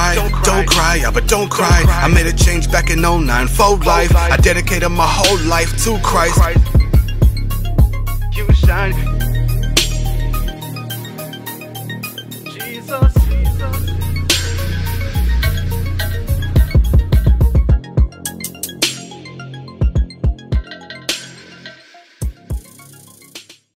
cry, don't cry, yeah, but don't cry. I made a change back in 09, Fold life. I dedicated my whole life to Christ. You shine. Jesus.